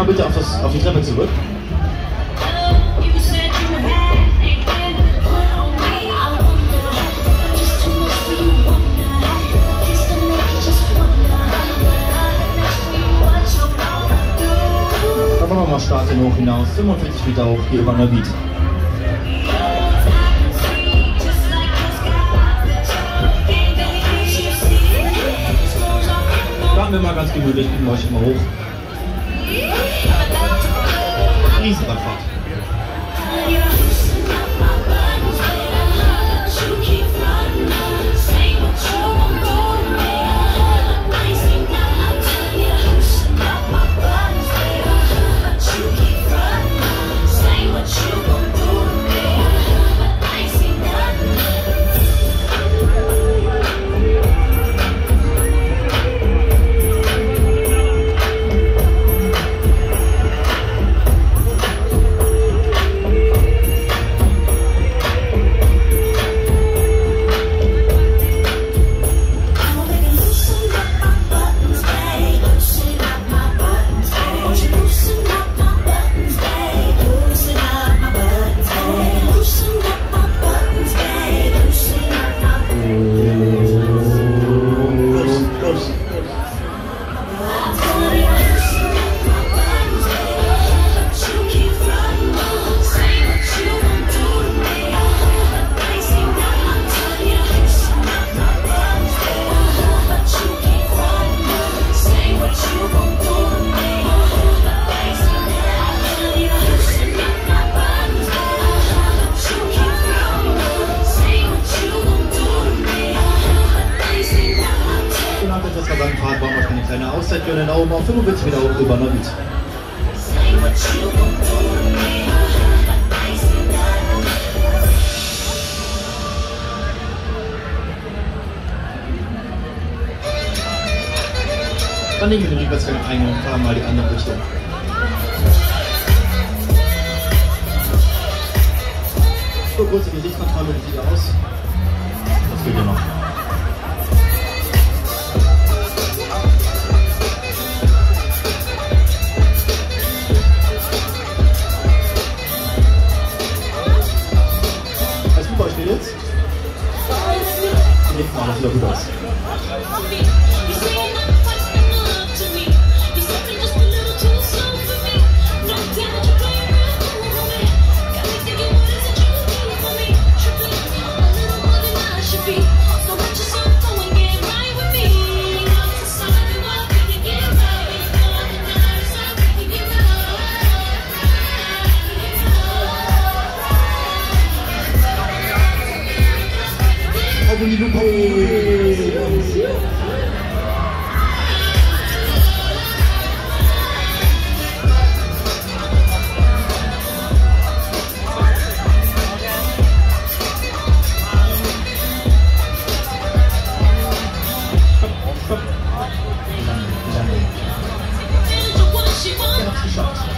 Einmal bitte auf, das, auf die Treppe zurück. Dann machen wir mal Start den hoch hinaus. 45 Meter hoch, hier über Neubiet. Starten wir mal ganz gemütlich, wir euch immer hoch. these motherfuckers. Fahrt wollen wir euch eine kleine Auszeit gönnen, da oben auf 45 Meter hoch über Neubiet. Dann nehmen wir den Rückwärtsgang ein und fahren mal die andere Richtung. So, kurze Gesichtskontrolle, wie sieht aus? Das geht ja noch. Nächstes Mal, das 아군 루페 Shot.